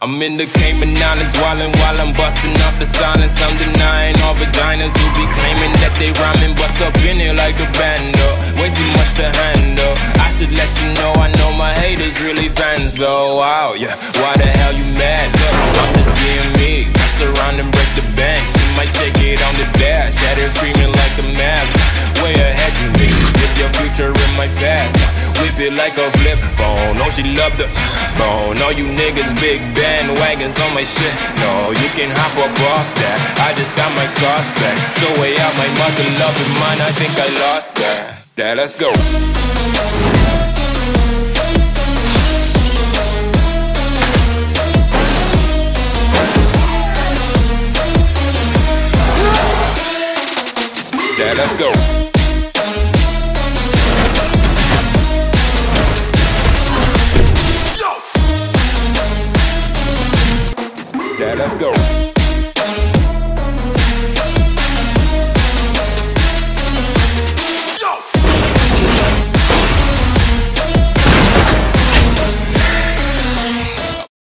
I'm in the Cayman Islands wildin' while I'm bustin' up the silence. I'm denying all vaginas who be claiming that they rhyming. Bust up in here like a bando. Way too much to handle. I should let you know I know my haters really fans though. Wow, yeah. Why the hell you mad? Look, I'm just being me. Mess around and break the bank. She might shake it on the dash. Had her screaming like a mad. Way ahead you niggas. With your future in my past. Whip it like a flip phone. Oh, she love the bone. All you niggas big bandwagons on my shit. No, you can hop up off that. I just got my sauce back. So way out my mother love mine. I think I lost that. Yeah, let's go. Yeah, let's go. let's go.